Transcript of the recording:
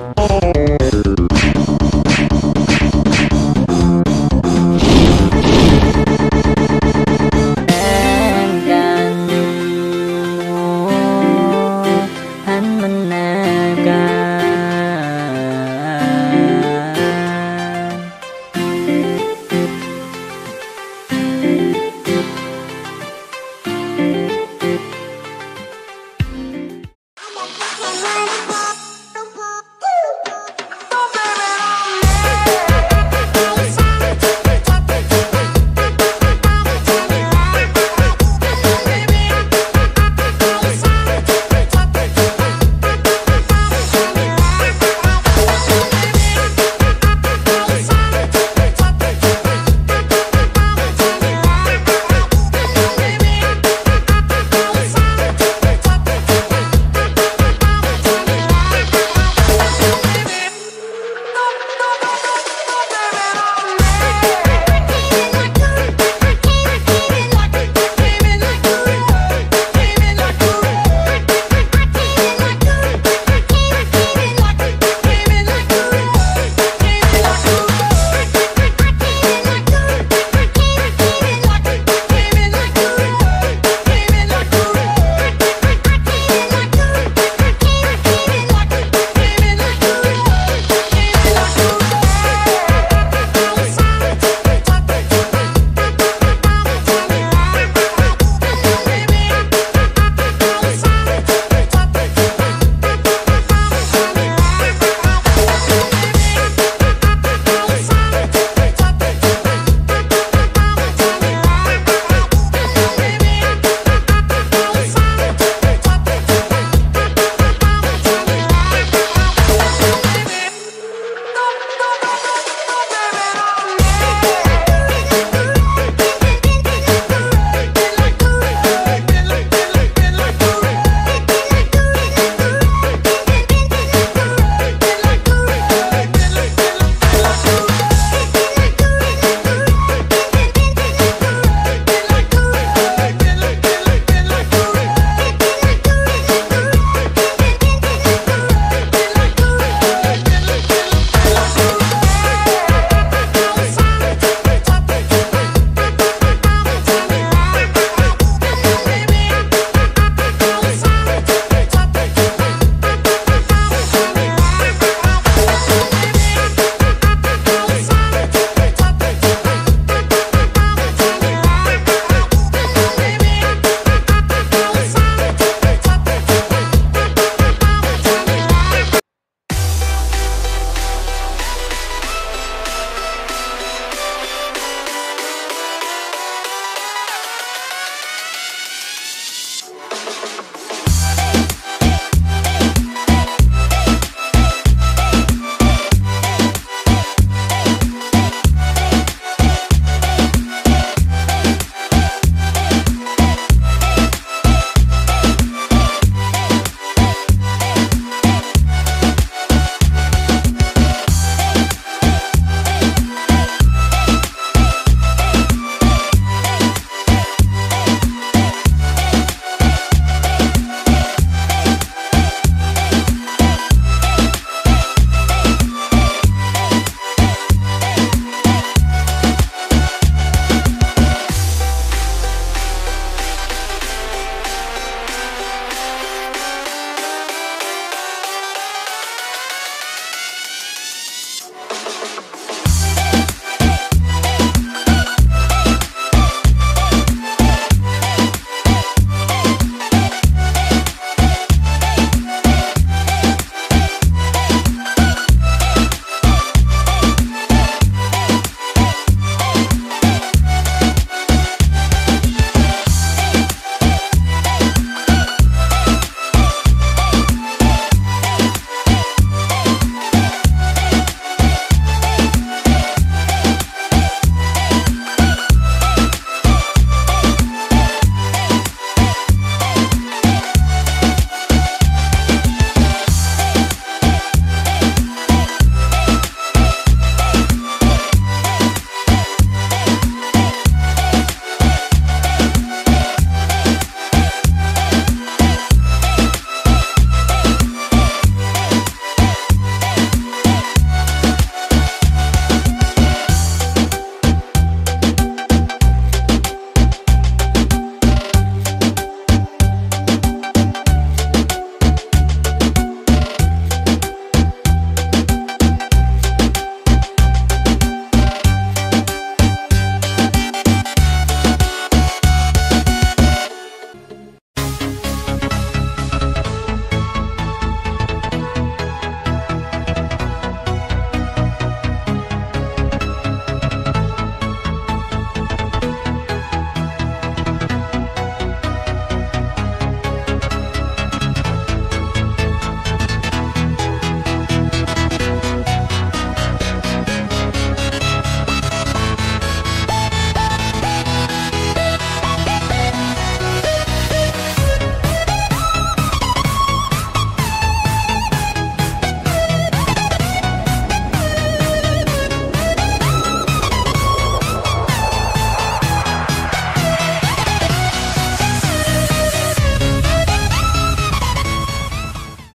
Oh.